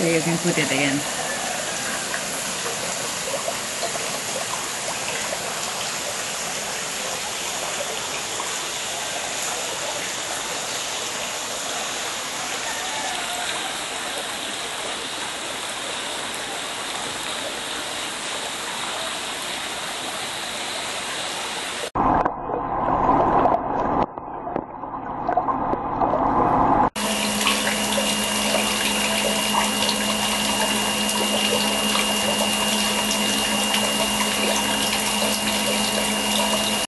There you can put it again.